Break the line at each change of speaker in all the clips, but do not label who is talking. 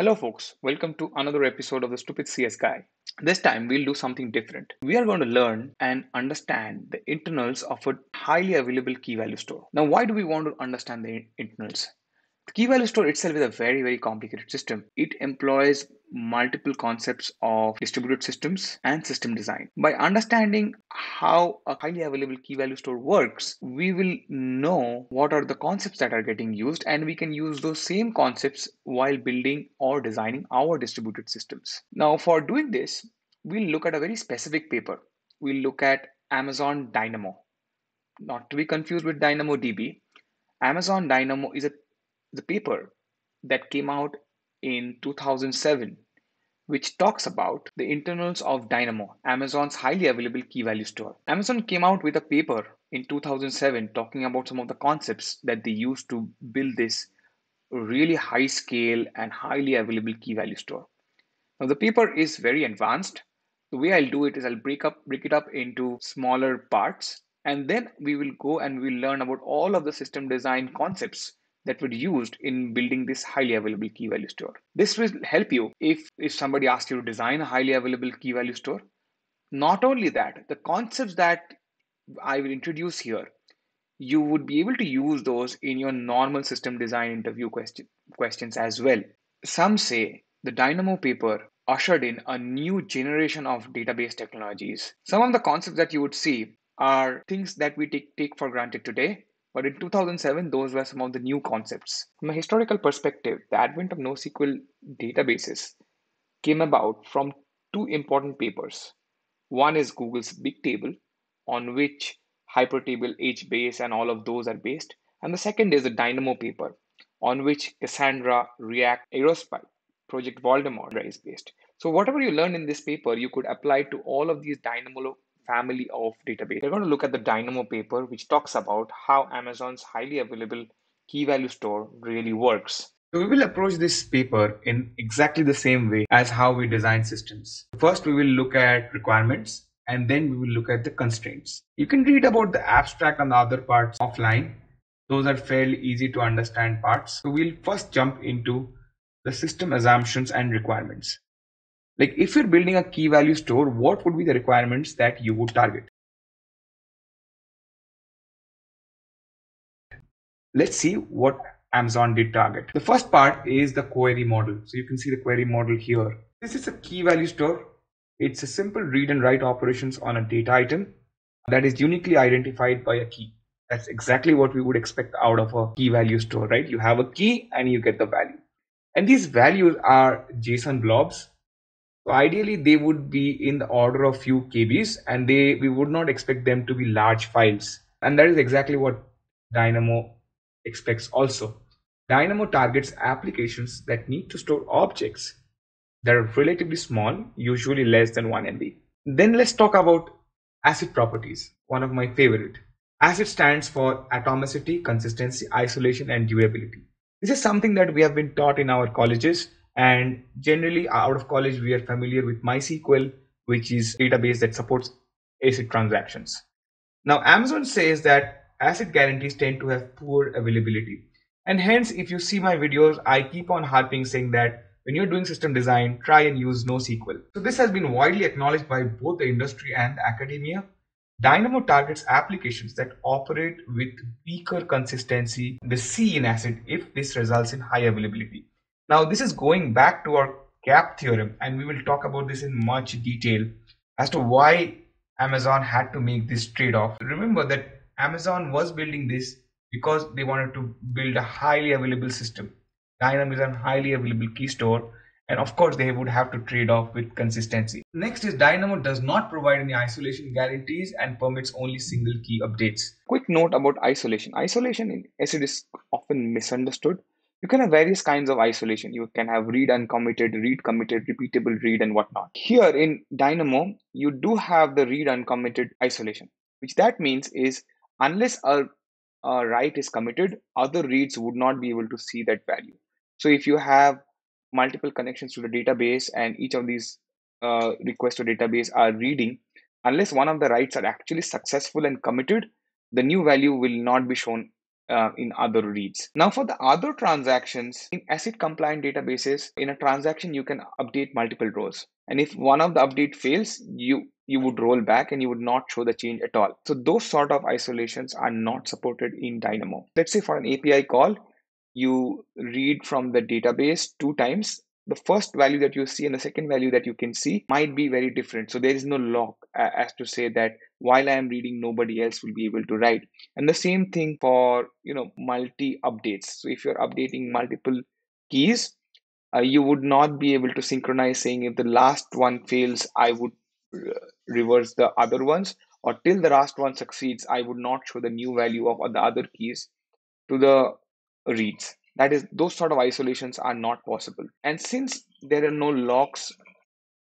Hello, folks. Welcome to another episode of the Stupid CS Guy. This time, we'll do something different. We are going to learn and understand the internals of a highly available key value store. Now, why do we want to understand the internals? The key value store itself is a very, very complicated system. It employs multiple concepts of distributed systems and system design. By understanding how a highly available key value store works, we will know what are the concepts that are getting used, and we can use those same concepts while building or designing our distributed systems. Now, for doing this, we'll look at a very specific paper. We'll look at Amazon Dynamo. Not to be confused with DynamoDB. Amazon Dynamo is a the paper that came out in 2007 which talks about the internals of Dynamo, Amazon's highly available key value store. Amazon came out with a paper in 2007 talking about some of the concepts that they used to build this really high scale and highly available key value store. Now the paper is very advanced. The way I'll do it is I'll break up break it up into smaller parts and then we will go and we'll learn about all of the system design concepts that were used in building this highly available key value store. This will help you if, if somebody asks you to design a highly available key value store. Not only that, the concepts that I will introduce here, you would be able to use those in your normal system design interview question, questions as well. Some say the Dynamo paper ushered in a new generation of database technologies. Some of the concepts that you would see are things that we take, take for granted today, but in 2007, those were some of the new concepts. From a historical perspective, the advent of NoSQL databases came about from two important papers. One is Google's Bigtable, on which Hypertable, HBase, and all of those are based. And the second is the Dynamo paper, on which Cassandra, Riak, Aerospike, Project Voldemort is based. So whatever you learn in this paper, you could apply to all of these Dynamo family of database. We're going to look at the Dynamo paper, which talks about how Amazon's highly available key value store really works. We will approach this paper in exactly the same way as how we design systems. First, we will look at requirements and then we will look at the constraints. You can read about the abstract and the other parts offline. Those are fairly easy to understand parts. So we'll first jump into the system assumptions and requirements. Like if you're building a key value store, what would be the requirements that you would target? Let's see what Amazon did target. The first part is the query model. So you can see the query model here. This is a key value store. It's a simple read and write operations on a data item that is uniquely identified by a key. That's exactly what we would expect out of a key value store, right? You have a key and you get the value. And these values are JSON blobs so ideally, they would be in the order of few KBs, and they we would not expect them to be large files. And that is exactly what Dynamo expects also. Dynamo targets applications that need to store objects that are relatively small, usually less than 1 MB. Then let's talk about ACID properties, one of my favorite. ACID stands for atomicity, consistency, isolation, and durability. This is something that we have been taught in our colleges and generally, uh, out of college, we are familiar with MySQL, which is database that supports ACID transactions. Now, Amazon says that ACID guarantees tend to have poor availability. And hence, if you see my videos, I keep on harping saying that when you're doing system design, try and use NoSQL. So this has been widely acknowledged by both the industry and academia. Dynamo targets applications that operate with weaker consistency, the C in ACID, if this results in high availability. Now this is going back to our CAP theorem and we will talk about this in much detail as to why Amazon had to make this trade-off. Remember that Amazon was building this because they wanted to build a highly available system. Dynamo is a highly available key store and of course they would have to trade off with consistency. Next is Dynamo does not provide any isolation guarantees and permits only single key updates. Quick note about isolation. Isolation in ACID is often misunderstood you can have various kinds of isolation. You can have read uncommitted, read committed, repeatable read, and whatnot. Here in Dynamo, you do have the read uncommitted isolation, which that means is unless a, a write is committed, other reads would not be able to see that value. So if you have multiple connections to the database and each of these uh, requests to database are reading, unless one of the writes are actually successful and committed, the new value will not be shown uh, in other reads. Now for the other transactions in ACID compliant databases, in a transaction you can update multiple rows. And if one of the update fails, you you would roll back and you would not show the change at all. So those sort of isolations are not supported in Dynamo. Let's say for an API call, you read from the database two times the first value that you see and the second value that you can see might be very different so there is no lock uh, as to say that while i am reading nobody else will be able to write. And the same thing for you know multi updates so if you're updating multiple keys uh, you would not be able to synchronize saying if the last one fails i would uh, reverse the other ones. Or till the last one succeeds i would not show the new value of the other keys to the reads. That is those sort of isolations are not possible. And since there are no locks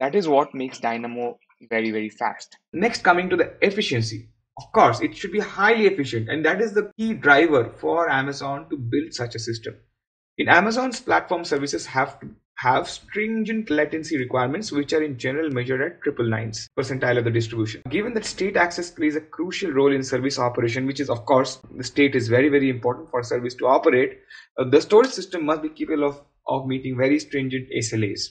that is what makes dynamo very very fast next coming to the efficiency of course it should be highly efficient and that is the key driver for amazon to build such a system in amazon's platform services have to have stringent latency requirements which are in general measured at triple nines percentile of the distribution. Given that state access plays a crucial role in service operation, which is of course the state is very very important for service to operate, uh, the storage system must be capable of, of meeting very stringent SLAs.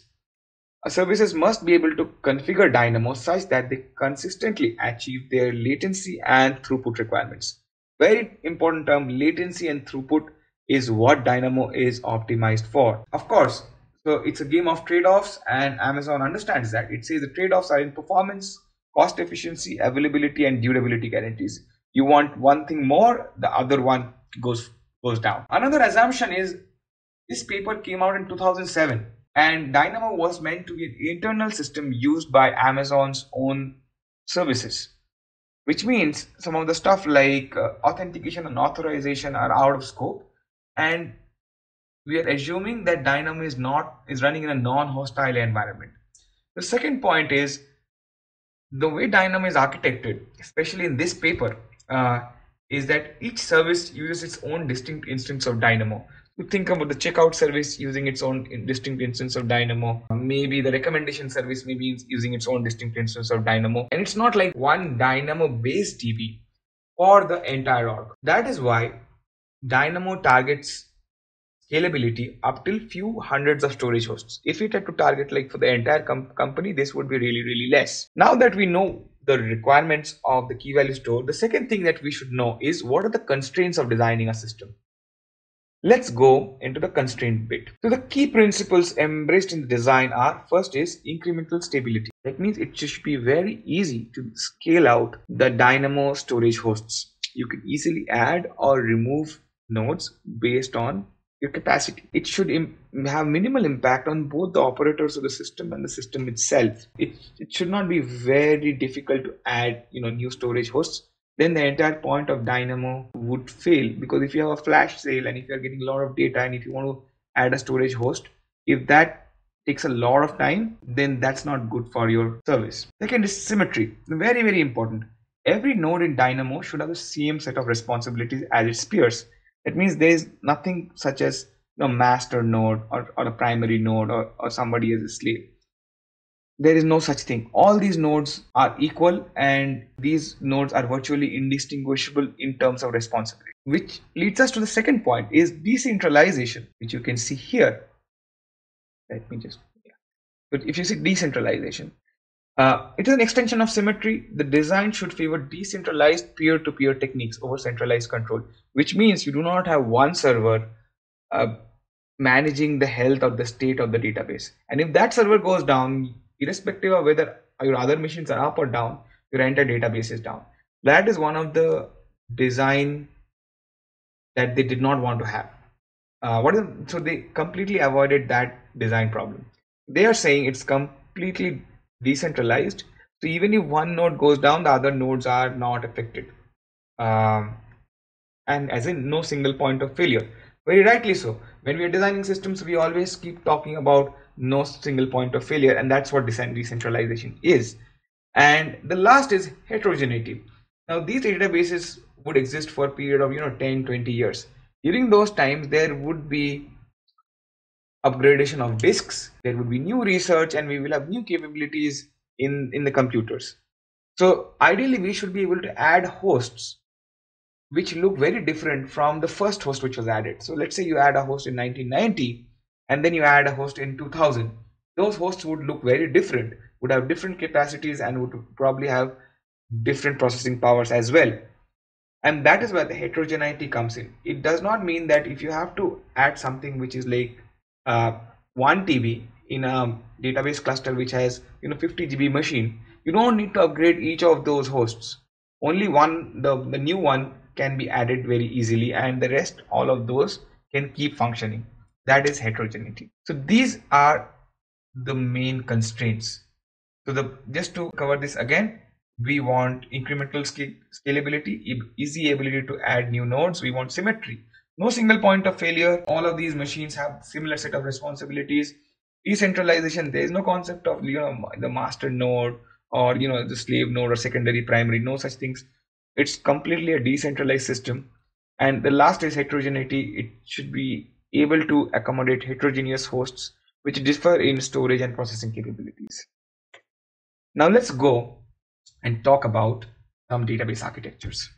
Services must be able to configure Dynamo such that they consistently achieve their latency and throughput requirements. Very important term latency and throughput is what Dynamo is optimized for. Of course, so it's a game of trade-offs and Amazon understands that. It says the trade-offs are in performance, cost efficiency, availability and durability guarantees. You want one thing more, the other one goes goes down. Another assumption is this paper came out in 2007 and Dynamo was meant to be an internal system used by Amazon's own services. Which means some of the stuff like uh, authentication and authorization are out of scope and we are assuming that Dynamo is not is running in a non-hostile environment. The second point is the way Dynamo is architected, especially in this paper, uh, is that each service uses its own distinct instance of Dynamo. Think about the checkout service using its own distinct instance of Dynamo. Maybe the recommendation service maybe using its own distinct instance of Dynamo. And it's not like one Dynamo based DB for the entire org. That is why Dynamo targets scalability up till few hundreds of storage hosts. If it had to target like for the entire com company, this would be really, really less. Now that we know the requirements of the key value store, the second thing that we should know is what are the constraints of designing a system. Let's go into the constraint bit. So the key principles embraced in the design are first is incremental scalability. That means it should be very easy to scale out the Dynamo storage hosts. You can easily add or remove nodes based on your capacity. It should have minimal impact on both the operators of the system and the system itself. It, it should not be very difficult to add you know new storage hosts. Then the entire point of Dynamo would fail because if you have a flash sale and if you're getting a lot of data and if you want to add a storage host, if that takes a lot of time, then that's not good for your service. Second is symmetry. Very, very important. Every node in Dynamo should have the same set of responsibilities as its peers it means there is nothing such as you know, master node or, or a primary node or, or somebody as a slave. There is no such thing. All these nodes are equal and these nodes are virtually indistinguishable in terms of responsibility. Which leads us to the second point is decentralization, which you can see here. Let me just, yeah. But if you see decentralization, uh, it is an extension of symmetry. The design should favor decentralized peer-to-peer techniques over centralized control, which means you do not have one server uh, managing the health or the state of the database. And if that server goes down, irrespective of whether your other machines are up or down, your entire database is down. That is one of the design that they did not want to have. Uh, what is so they completely avoided that design problem. They are saying it's completely decentralized. So even if one node goes down, the other nodes are not affected. Um, and as in no single point of failure. Very rightly so. When we are designing systems, we always keep talking about no single point of failure, and that's what design decentralization is. And the last is heterogeneity. Now, these databases would exist for a period of you know 10, 20 years. During those times, there would be upgradation of disks there would be new research and we will have new capabilities in in the computers so ideally we should be able to add hosts
which look very different from the first host which was added. So let's say you add a host in 1990 and then you add a host in 2000. Those hosts would look very different, would have different capacities and would probably have different processing powers as well. And that is where the heterogeneity comes in. It does not mean that if you have to add something which is like uh, one TB in a database cluster which has you know 50 GB machine, you don't need to upgrade each of those hosts. Only one, the, the new one can be added very easily and the rest, all of those can keep functioning. That is heterogeneity. So these are the main constraints. So the just to cover this again, we want incremental scalability, easy ability to add new nodes. We want symmetry. No single point of failure. All of these machines have similar set of responsibilities. Decentralization. There is no concept of you know the master node or you know the slave node or secondary primary. No such things. It's completely a decentralized system. And the last is heterogeneity. It should be able to accommodate heterogeneous hosts which differ in storage and processing capabilities. Now let's go and talk about some database architectures.